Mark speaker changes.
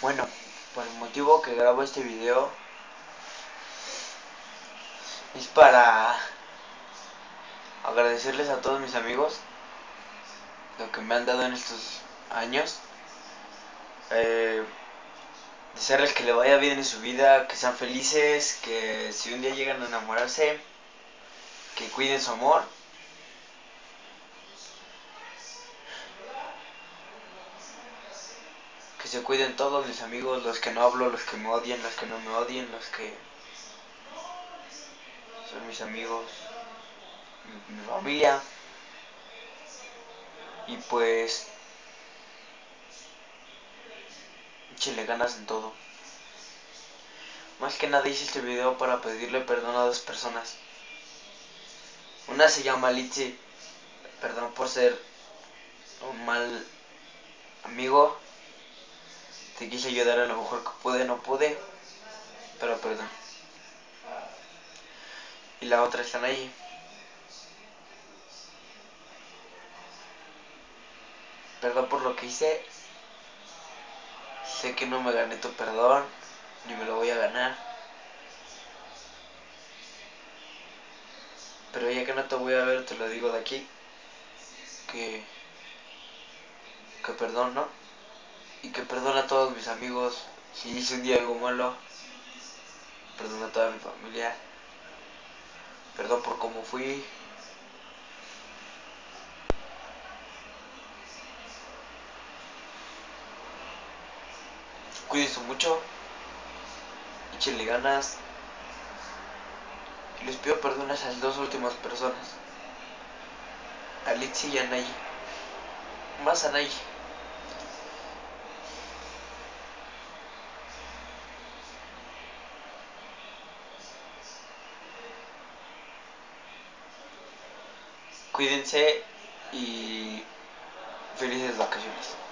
Speaker 1: Por el motivo que grabo este video es para agradecerles a todos mis amigos lo que me han dado en estos años. Eh, desearles que le vaya bien en su vida, que sean felices, que si un día llegan a enamorarse, que cuiden su amor. Que se cuiden todos mis amigos, los que no hablo, los que me odian, los que no me odien, los que son mis amigos, mi, mi familia. Y pues échenle ganas en todo. Más que nada hice este video para pedirle perdón a dos personas. Una se llama Litsi, perdón por ser un mal amigo. Te quise ayudar a lo mejor que pude, no pude, pero perdón. Y la otra están ahí. Perdón por lo que hice. Sé que no me gané tu perdón, ni me lo voy a ganar. Pero ya que no te voy a ver, te lo digo de aquí. Que. Que perdón, ¿no? Y que perdona a todos mis amigos si hice un día algo malo. Perdona a toda mi familia. Perdón por cómo fui. Cuídense mucho. Échenle ganas. Y les pido perdón a esas dos últimas personas. A Litsi y a Nayi. Más a Nayi. Cuídense y felices vacaciones.